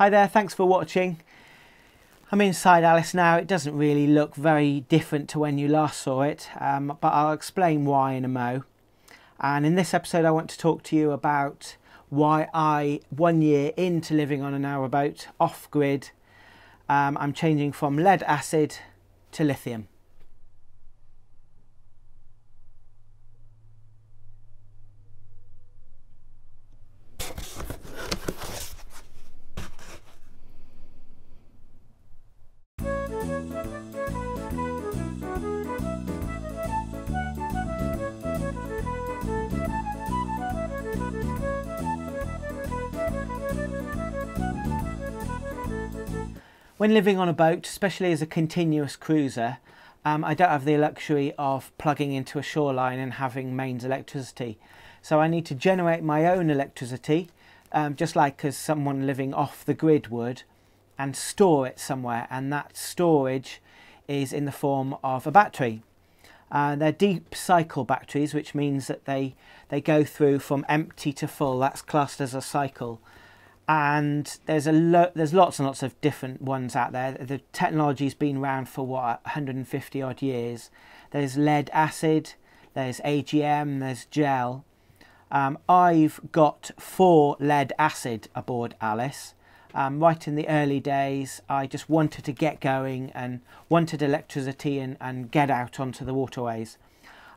Hi there, thanks for watching. I'm inside Alice now. It doesn't really look very different to when you last saw it, um, but I'll explain why in a mo. And in this episode, I want to talk to you about why I, one year into living on a narrowboat, off grid, um, I'm changing from lead acid to lithium. When living on a boat, especially as a continuous cruiser, um, I don't have the luxury of plugging into a shoreline and having mains electricity. So I need to generate my own electricity, um, just like as someone living off the grid would, and store it somewhere. And that storage is in the form of a battery. Uh, they're deep cycle batteries, which means that they, they go through from empty to full. That's classed as a cycle and there's a lo- there's lots and lots of different ones out there. The technology's been around for what 150 odd years. There's lead acid, there's AGM, there's gel. Um, I've got four lead acid aboard Alice. Um, right in the early days, I just wanted to get going and wanted electricity and, and get out onto the waterways.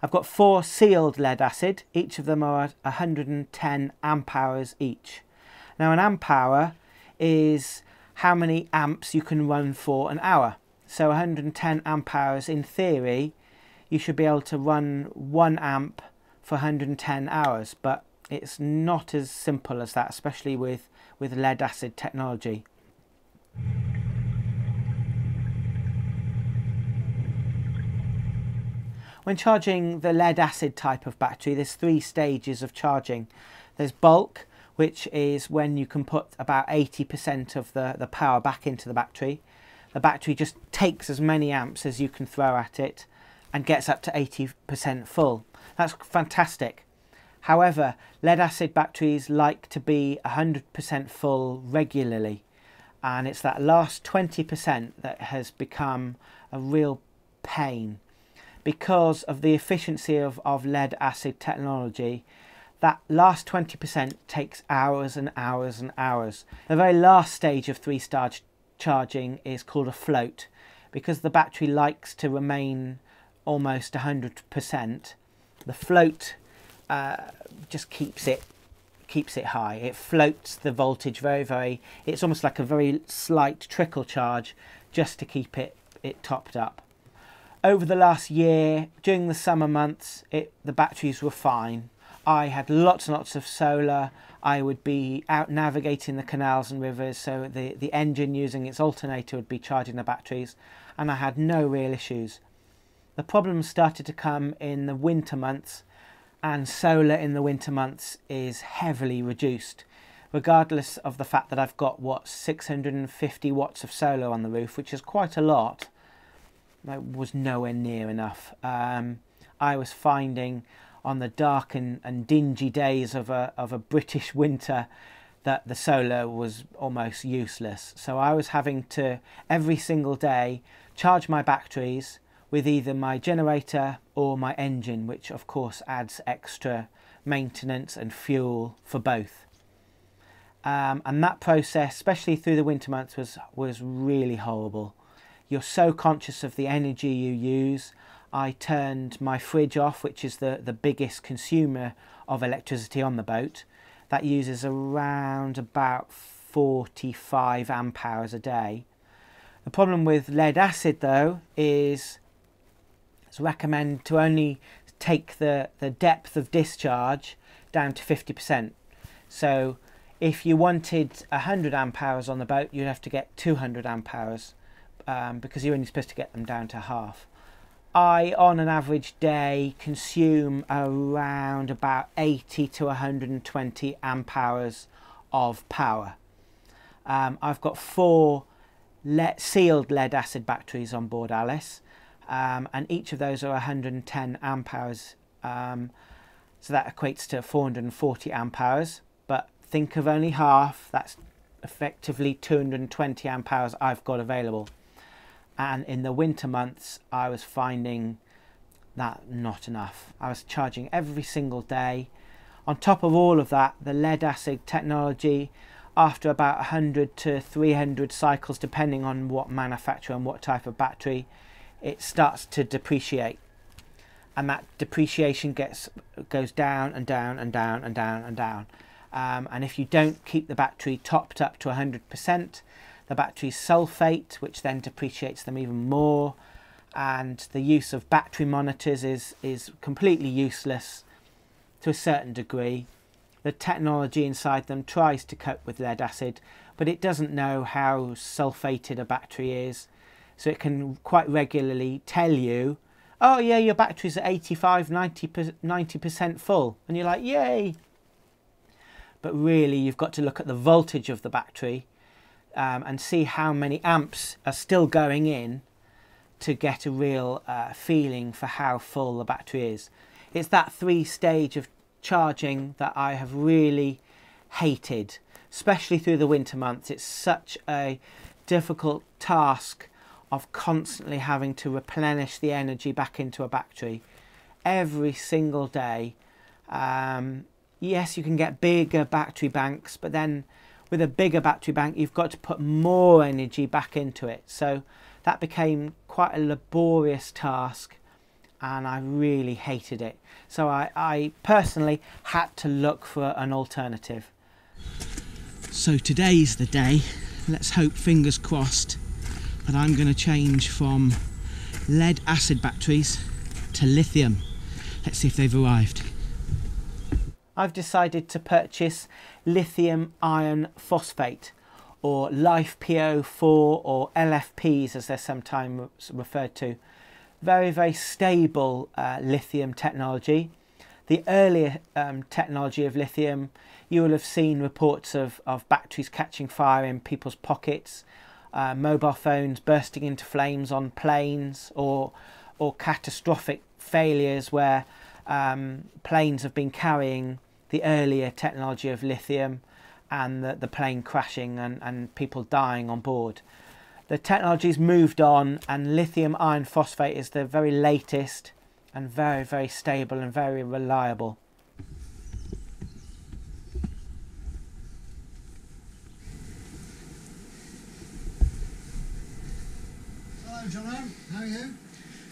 I've got four sealed lead acid. Each of them are 110 amp hours each. Now an amp hour is how many amps you can run for an hour. So 110 amp hours in theory you should be able to run one amp for 110 hours but it's not as simple as that especially with with lead acid technology. When charging the lead acid type of battery there's three stages of charging. There's bulk which is when you can put about 80% of the, the power back into the battery. The battery just takes as many amps as you can throw at it and gets up to 80% full. That's fantastic. However, lead acid batteries like to be 100% full regularly and it's that last 20% that has become a real pain because of the efficiency of, of lead acid technology that last 20% takes hours and hours and hours. The very last stage of three star ch charging is called a float because the battery likes to remain almost 100%. The float uh, just keeps it keeps it high. It floats the voltage very, very, it's almost like a very slight trickle charge just to keep it, it topped up. Over the last year, during the summer months, it, the batteries were fine. I had lots and lots of solar. I would be out navigating the canals and rivers, so the, the engine using its alternator would be charging the batteries, and I had no real issues. The problems started to come in the winter months, and solar in the winter months is heavily reduced, regardless of the fact that I've got what 650 watts of solar on the roof, which is quite a lot. That was nowhere near enough. Um, I was finding on the dark and, and dingy days of a, of a British winter that the solar was almost useless. So I was having to, every single day, charge my batteries with either my generator or my engine, which of course adds extra maintenance and fuel for both. Um, and that process, especially through the winter months, was, was really horrible. You're so conscious of the energy you use. I turned my fridge off, which is the, the biggest consumer of electricity on the boat. That uses around about 45 amp hours a day. The problem with lead acid though is it's recommended to only take the, the depth of discharge down to 50%. So if you wanted 100 amp hours on the boat, you'd have to get 200 amp hours um, because you're only supposed to get them down to half. I, on an average day, consume around about 80 to 120 amp hours of power. Um, I've got four le sealed lead acid batteries on board Alice, um, and each of those are 110 amp hours. Um, so that equates to 440 amp hours. But think of only half, that's effectively 220 amp hours I've got available. And in the winter months, I was finding that not enough. I was charging every single day. On top of all of that, the lead acid technology, after about 100 to 300 cycles, depending on what manufacturer and what type of battery, it starts to depreciate. And that depreciation gets goes down and down and down and down and down. Um, and if you don't keep the battery topped up to 100%, the batteries sulfate, which then depreciates them even more. And the use of battery monitors is, is completely useless to a certain degree. The technology inside them tries to cope with lead acid, but it doesn't know how sulfated a battery is. So it can quite regularly tell you, oh yeah, your battery's at 85, 90, 90% full. And you're like, yay, but really you've got to look at the voltage of the battery um, and see how many amps are still going in to get a real uh, feeling for how full the battery is. It's that three stage of charging that I have really hated, especially through the winter months. It's such a difficult task of constantly having to replenish the energy back into a battery every single day. Um, yes, you can get bigger battery banks, but then with a bigger battery bank, you've got to put more energy back into it. So that became quite a laborious task and I really hated it. So I, I personally had to look for an alternative. So today's the day. Let's hope, fingers crossed, that I'm going to change from lead acid batteries to lithium. Let's see if they've arrived. I've decided to purchase lithium iron phosphate or LiFePO4 or LFPs as they're sometimes referred to. Very, very stable uh, lithium technology. The earlier um, technology of lithium, you will have seen reports of, of batteries catching fire in people's pockets, uh, mobile phones bursting into flames on planes, or, or catastrophic failures where um, planes have been carrying the earlier technology of lithium and the, the plane crashing and, and people dying on board. The technology's moved on and lithium iron phosphate is the very latest and very, very stable and very reliable. Hello, Jono. How are you?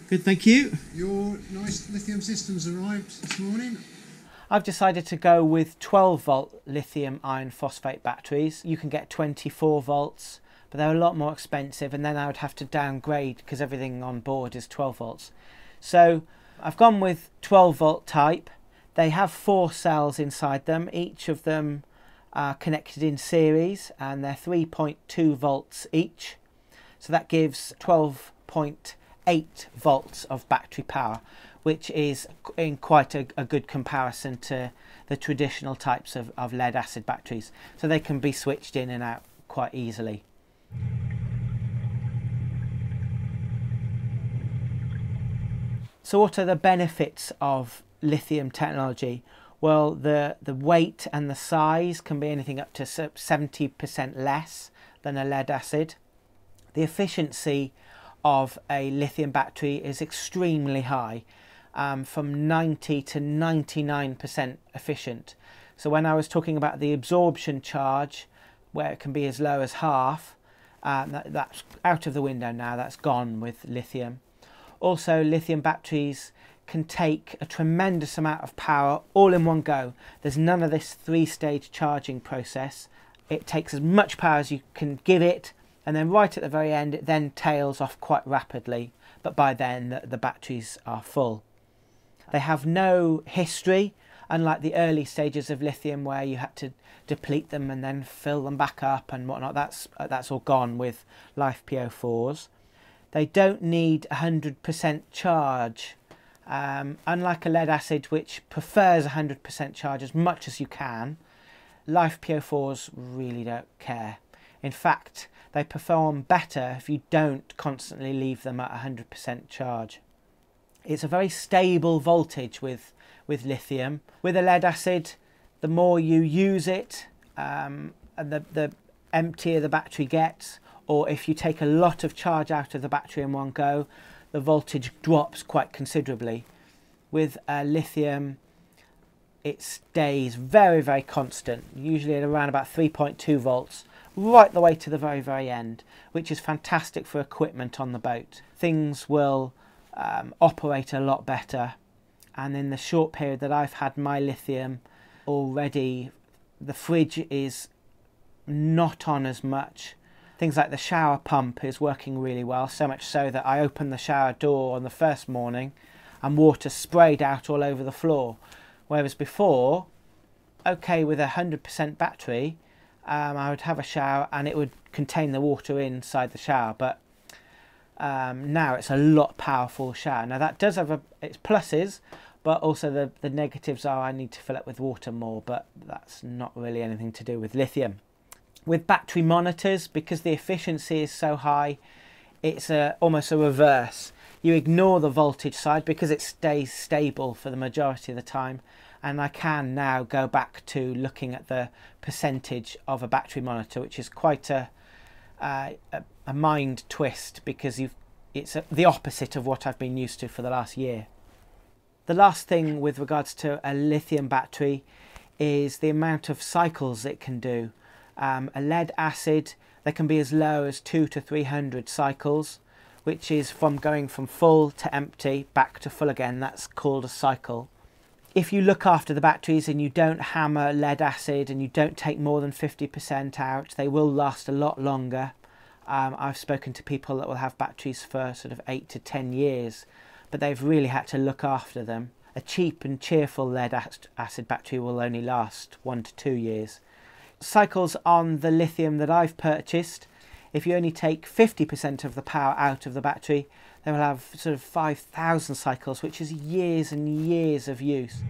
Good, thank you. Your nice lithium systems arrived this morning. I've decided to go with 12 volt lithium iron phosphate batteries. You can get 24 volts, but they're a lot more expensive and then I would have to downgrade because everything on board is 12 volts. So I've gone with 12 volt type. They have four cells inside them, each of them are connected in series and they're 3.2 volts each. So that gives 12.8 volts of battery power which is in quite a, a good comparison to the traditional types of, of lead acid batteries. So they can be switched in and out quite easily. So what are the benefits of lithium technology? Well, the, the weight and the size can be anything up to 70% less than a lead acid. The efficiency of a lithium battery is extremely high um, from 90 to 99% efficient. So when I was talking about the absorption charge, where it can be as low as half, um, that, that's out of the window now, that's gone with lithium. Also, lithium batteries can take a tremendous amount of power all in one go. There's none of this three-stage charging process. It takes as much power as you can give it, and then right at the very end, it then tails off quite rapidly. But by then, the, the batteries are full. They have no history, unlike the early stages of lithium where you had to deplete them and then fill them back up and whatnot. That's, uh, that's all gone with LiFePO4s. They don't need 100% charge. Um, unlike a lead acid, which prefers 100% charge as much as you can, LiFePO4s really don't care. In fact, they perform better if you don't constantly leave them at 100% charge. It's a very stable voltage with, with lithium. With a lead acid, the more you use it, um, and the, the emptier the battery gets, or if you take a lot of charge out of the battery in one go, the voltage drops quite considerably. With uh, lithium, it stays very, very constant, usually at around about 3.2 volts, right the way to the very, very end, which is fantastic for equipment on the boat. Things will um, operate a lot better. And in the short period that I've had my lithium already, the fridge is not on as much. Things like the shower pump is working really well, so much so that I opened the shower door on the first morning and water sprayed out all over the floor. Whereas before, okay, with a 100% battery, um, I would have a shower and it would contain the water inside the shower, but um, now it's a lot powerful shower. Now that does have a, its pluses, but also the, the negatives are I need to fill it with water more, but that's not really anything to do with lithium. With battery monitors, because the efficiency is so high, it's a, almost a reverse. You ignore the voltage side because it stays stable for the majority of the time. And I can now go back to looking at the percentage of a battery monitor, which is quite a, uh, a, a mind twist because you've, it's a, the opposite of what I've been used to for the last year. The last thing with regards to a lithium battery is the amount of cycles it can do. Um, a lead acid, they can be as low as two to 300 cycles, which is from going from full to empty back to full again. That's called a cycle. If you look after the batteries and you don't hammer lead acid and you don't take more than 50% out, they will last a lot longer. Um, I've spoken to people that will have batteries for sort of 8 to 10 years, but they've really had to look after them. A cheap and cheerful lead acid battery will only last 1 to 2 years. Cycles on the lithium that I've purchased, if you only take 50% of the power out of the battery, they will have sort of 5,000 cycles, which is years and years of use.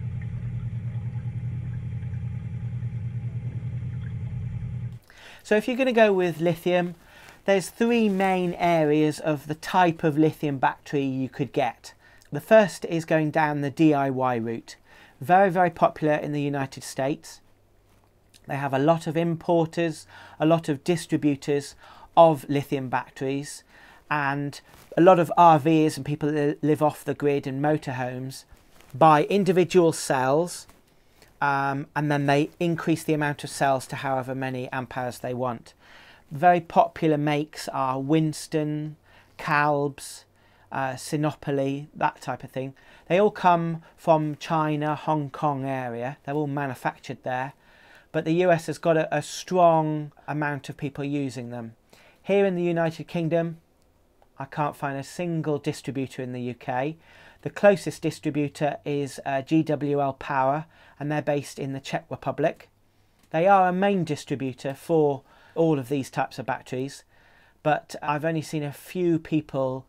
So if you're going to go with lithium, there's three main areas of the type of lithium battery you could get. The first is going down the DIY route. Very, very popular in the United States. They have a lot of importers, a lot of distributors of lithium batteries and a lot of RVs and people that live off the grid and motorhomes buy individual cells um, and then they increase the amount of cells to however many amperes they want. Very popular makes are Winston, Calbs, uh, Sinopoly, that type of thing. They all come from China, Hong Kong area. They're all manufactured there. But the US has got a, a strong amount of people using them. Here in the United Kingdom, I can't find a single distributor in the UK. The closest distributor is uh, GWL Power, and they're based in the Czech Republic. They are a main distributor for all of these types of batteries, but I've only seen a few people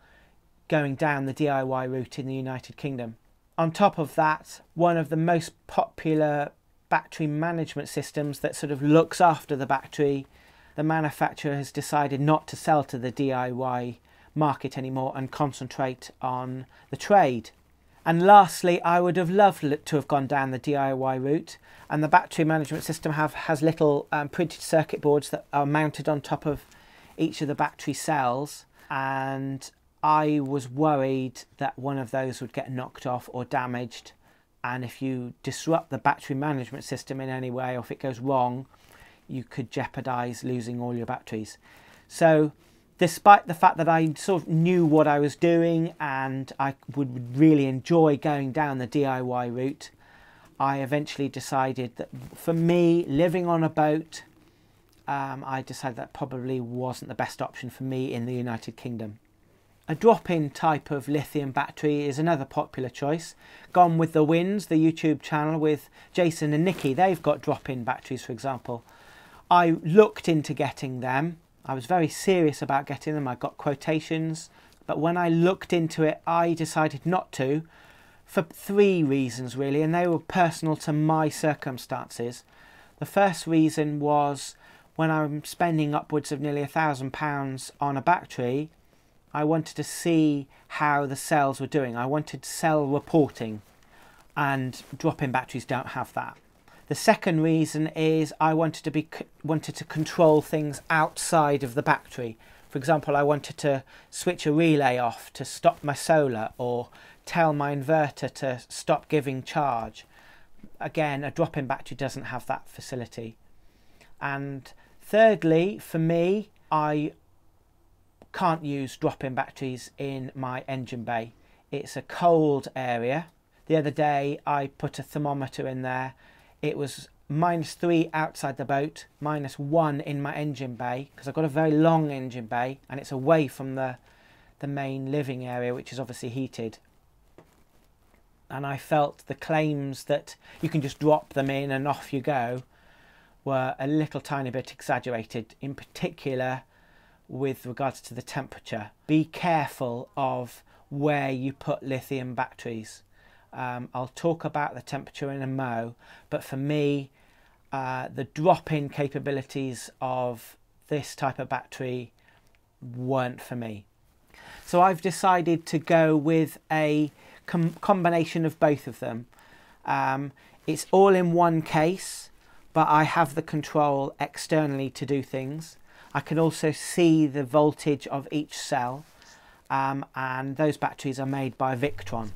going down the DIY route in the United Kingdom. On top of that, one of the most popular battery management systems that sort of looks after the battery the manufacturer has decided not to sell to the DIY market anymore and concentrate on the trade. And lastly, I would have loved to have gone down the DIY route. And the battery management system have, has little um, printed circuit boards that are mounted on top of each of the battery cells. And I was worried that one of those would get knocked off or damaged. And if you disrupt the battery management system in any way or if it goes wrong, you could jeopardize losing all your batteries. So despite the fact that I sort of knew what I was doing and I would really enjoy going down the DIY route, I eventually decided that for me, living on a boat, um, I decided that probably wasn't the best option for me in the United Kingdom. A drop-in type of lithium battery is another popular choice. Gone with the Wynns, the YouTube channel with Jason and Nikki, they've got drop-in batteries for example. I looked into getting them. I was very serious about getting them. I got quotations. But when I looked into it, I decided not to for three reasons, really, and they were personal to my circumstances. The first reason was when I'm spending upwards of nearly a thousand pounds on a battery, I wanted to see how the cells were doing. I wanted cell reporting, and drop in batteries don't have that. The second reason is I wanted to be wanted to control things outside of the battery. For example, I wanted to switch a relay off to stop my solar or tell my inverter to stop giving charge. Again, a drop-in battery doesn't have that facility. And thirdly, for me, I can't use drop-in batteries in my engine bay. It's a cold area. The other day I put a thermometer in there. It was minus three outside the boat, minus one in my engine bay because I've got a very long engine bay and it's away from the the main living area which is obviously heated and I felt the claims that you can just drop them in and off you go were a little tiny bit exaggerated, in particular with regards to the temperature. Be careful of where you put lithium batteries. Um, I'll talk about the temperature in a mo, but for me, uh, the drop-in capabilities of this type of battery weren't for me. So I've decided to go with a com combination of both of them. Um, it's all in one case, but I have the control externally to do things. I can also see the voltage of each cell um, and those batteries are made by Victron.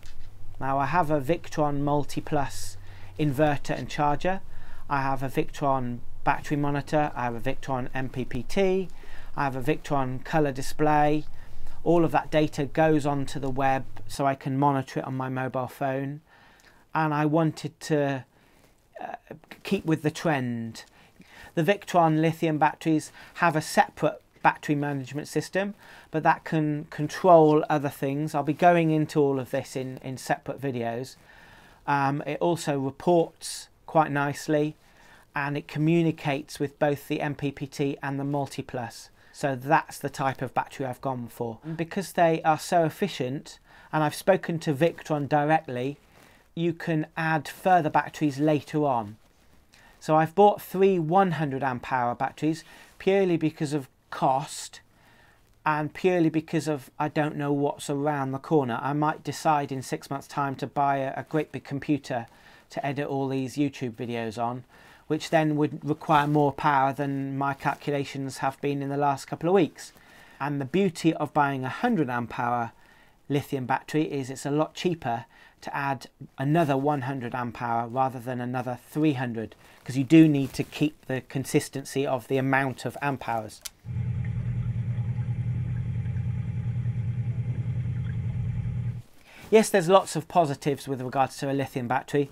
Now I have a Victron Multiplus inverter and charger. I have a Victron battery monitor. I have a Victron MPPT. I have a Victron color display all of that data goes onto the web so I can monitor it on my mobile phone. And I wanted to uh, keep with the trend. The Victron lithium batteries have a separate battery management system, but that can control other things. I'll be going into all of this in, in separate videos. Um, it also reports quite nicely and it communicates with both the MPPT and the MultiPlus. So that's the type of battery I've gone for. Because they are so efficient, and I've spoken to Victron directly, you can add further batteries later on. So I've bought three 100 amp hour batteries purely because of cost and purely because of I don't know what's around the corner. I might decide in six months time to buy a, a great big computer to edit all these YouTube videos on which then would require more power than my calculations have been in the last couple of weeks. And the beauty of buying a 100 amp hour lithium battery is it's a lot cheaper to add another 100 amp hour rather than another 300 because you do need to keep the consistency of the amount of amp hours. Yes, there's lots of positives with regards to a lithium battery.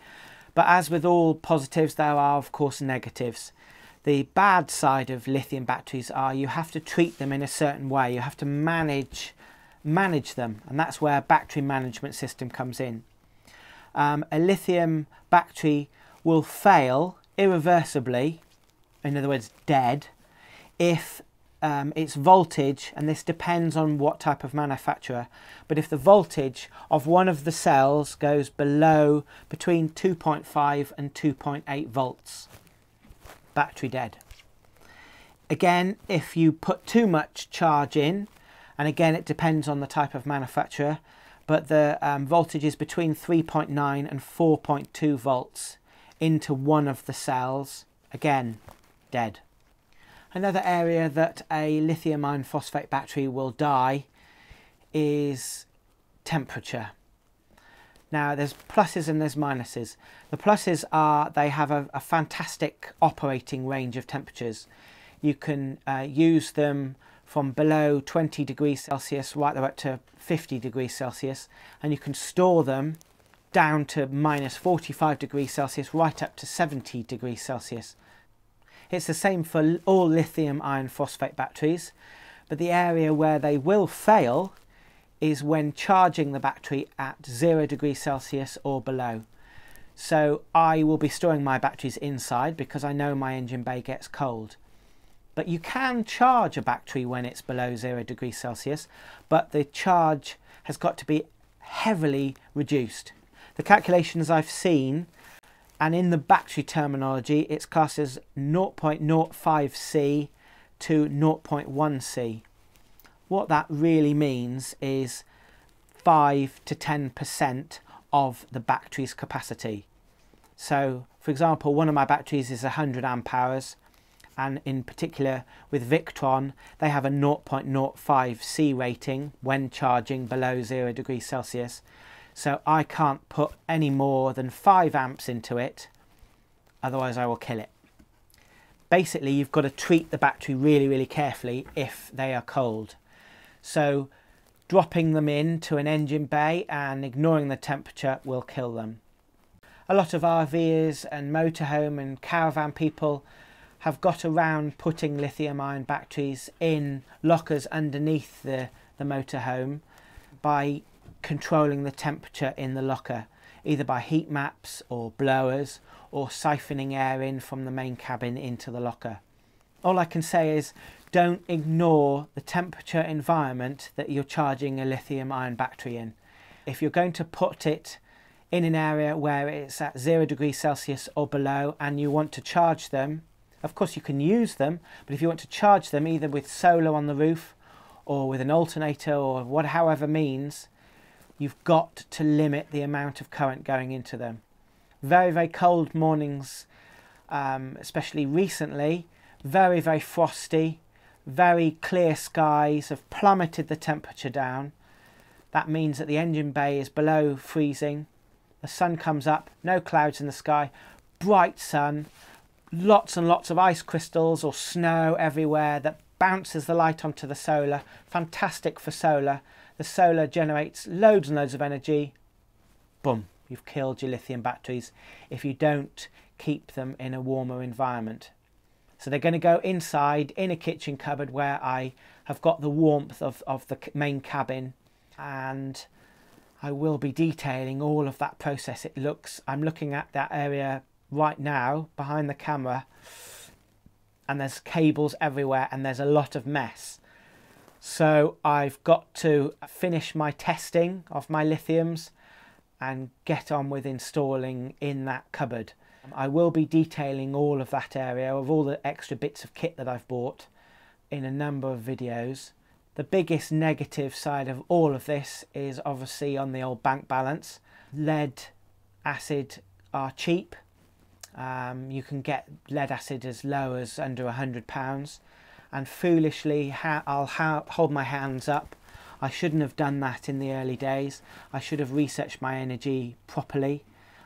But as with all positives, there are of course negatives. The bad side of lithium batteries are you have to treat them in a certain way. You have to manage manage them, and that's where a battery management system comes in. Um, a lithium battery will fail irreversibly, in other words, dead, if um, its voltage, and this depends on what type of manufacturer, but if the voltage of one of the cells goes below between 2.5 and 2.8 volts, battery dead. Again, if you put too much charge in, and again it depends on the type of manufacturer, but the um, voltage is between 3.9 and 4.2 volts into one of the cells, again, dead. Another area that a lithium iron phosphate battery will die is temperature. Now there's pluses and there's minuses. The pluses are they have a, a fantastic operating range of temperatures. You can uh, use them from below 20 degrees Celsius right up to 50 degrees Celsius and you can store them down to minus 45 degrees Celsius right up to 70 degrees Celsius. It's the same for all lithium iron phosphate batteries, but the area where they will fail is when charging the battery at 0 degrees Celsius or below. So I will be storing my batteries inside because I know my engine bay gets cold. But you can charge a battery when it's below 0 degrees Celsius, but the charge has got to be heavily reduced. The calculations I've seen and in the battery terminology it's classed as 0.05C to 0.1C. What that really means is 5 to 10% of the battery's capacity. So, for example, one of my batteries is 100 amp hours, and in particular with Victron, they have a 0.05 C rating when charging below 0 degrees Celsius. So I can't put any more than 5 amps into it, otherwise I will kill it. Basically, you've got to treat the battery really, really carefully if they are cold. So dropping them into an engine bay and ignoring the temperature will kill them. A lot of RVers and motorhome and caravan people have got around putting lithium ion batteries in lockers underneath the, the motorhome by controlling the temperature in the locker, either by heat maps or blowers or siphoning air in from the main cabin into the locker. All I can say is don't ignore the temperature environment that you're charging a lithium ion battery in. If you're going to put it in an area where it's at zero degrees Celsius or below and you want to charge them, of course you can use them, but if you want to charge them either with solar on the roof or with an alternator or what however means, you've got to limit the amount of current going into them. Very, very cold mornings, um, especially recently, very, very frosty, very clear skies have plummeted the temperature down. That means that the engine bay is below freezing. The sun comes up, no clouds in the sky, bright sun, lots and lots of ice crystals or snow everywhere that bounces the light onto the solar. Fantastic for solar. The solar generates loads and loads of energy. Boom, you've killed your lithium batteries if you don't keep them in a warmer environment. So they're going to go inside in a kitchen cupboard where I have got the warmth of, of the main cabin and I will be detailing all of that process. It looks, I'm looking at that area right now behind the camera and there's cables everywhere and there's a lot of mess. So I've got to finish my testing of my lithiums and get on with installing in that cupboard. I will be detailing all of that area of all the extra bits of kit that I've bought in a number of videos. The biggest negative side of all of this is obviously on the old bank balance. Lead acid are cheap. Um, you can get lead acid as low as under a hundred pounds and foolishly I'll hold my hands up I shouldn't have done that in the early days I should have researched my energy properly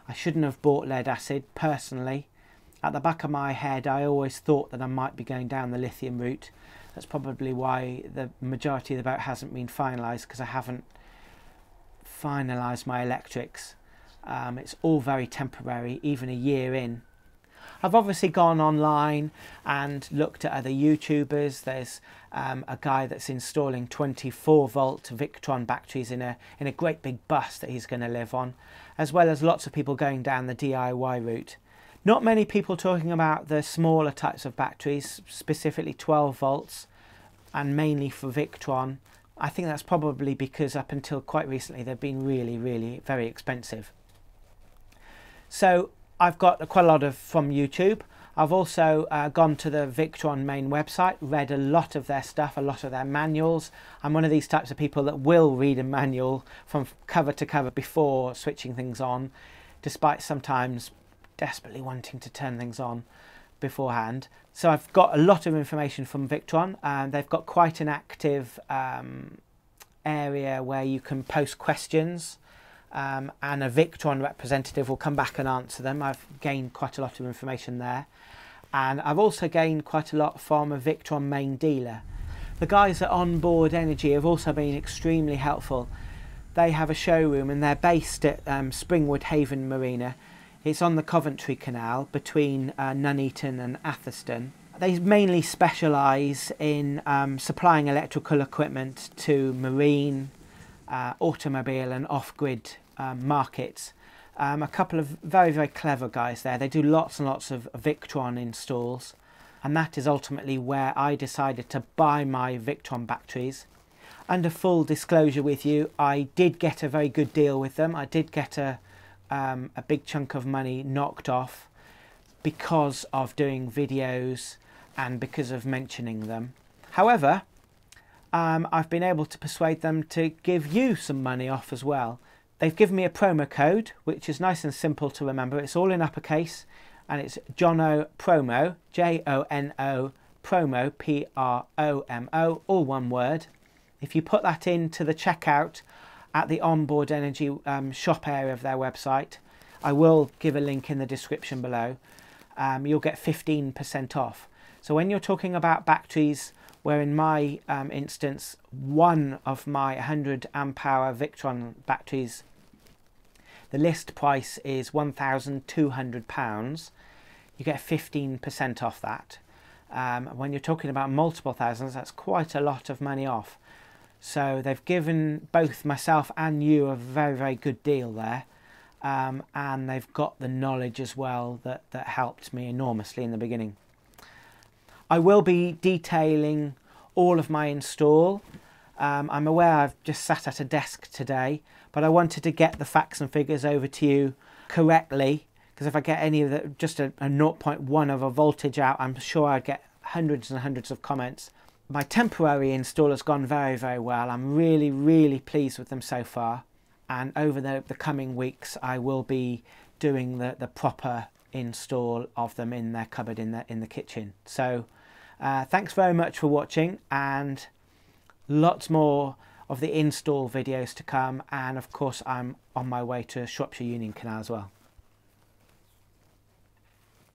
I shouldn't have bought lead acid personally. At the back of my head, I always thought that I might be going down the lithium route. That's probably why the majority of the boat hasn't been finalised because I haven't finalised my electrics. Um, it's all very temporary, even a year in. I've obviously gone online and looked at other YouTubers. There's um, a guy that's installing 24 volt Victron batteries in a in a great big bus that he's going to live on, as well as lots of people going down the DIY route. Not many people talking about the smaller types of batteries, specifically 12 volts, and mainly for Victron. I think that's probably because up until quite recently they've been really, really very expensive. So I've got quite a lot of from YouTube. I've also uh, gone to the Victron main website, read a lot of their stuff, a lot of their manuals. I'm one of these types of people that will read a manual from cover to cover before switching things on, despite sometimes desperately wanting to turn things on beforehand. So I've got a lot of information from Victron and they've got quite an active um, area where you can post questions um, and a Victron representative will come back and answer them. I've gained quite a lot of information there. And I've also gained quite a lot from a Victron main dealer. The guys at Onboard Energy have also been extremely helpful. They have a showroom and they're based at um, Springwood Haven Marina. It's on the Coventry Canal between uh, Nuneaton and Atherstone. They mainly specialise in um, supplying electrical equipment to marine, uh, automobile and off-grid um, markets. Um, a couple of very, very clever guys there. They do lots and lots of Victron installs. And that is ultimately where I decided to buy my Victron batteries. Under full disclosure with you, I did get a very good deal with them. I did get a, um, a big chunk of money knocked off because of doing videos and because of mentioning them. However, um, I've been able to persuade them to give you some money off as well they've given me a promo code, which is nice and simple to remember. It's all in uppercase and it's Jono Promo, J O N O Promo, P R O M O, all one word. If you put that into the checkout at the onboard energy um, shop area of their website, I will give a link in the description below. Um, you'll get 15% off. So when you're talking about batteries, where in my um, instance, one of my 100 amp hour Victron batteries, the list price is £1,200. You get 15% off that. Um, when you're talking about multiple thousands, that's quite a lot of money off. So they've given both myself and you a very, very good deal there. Um, and they've got the knowledge as well that, that helped me enormously in the beginning. I will be detailing all of my install. Um, I'm aware I've just sat at a desk today, but I wanted to get the facts and figures over to you correctly because if I get any of the, just a, a 0.1 of a voltage out, I'm sure I'd get hundreds and hundreds of comments. My temporary install has gone very, very well. I'm really, really pleased with them so far. And over the, the coming weeks, I will be doing the, the proper install of them in their cupboard in the, in the kitchen. So uh, thanks very much for watching and lots more of the install videos to come. And of course, I'm on my way to Shropshire Union Canal as well.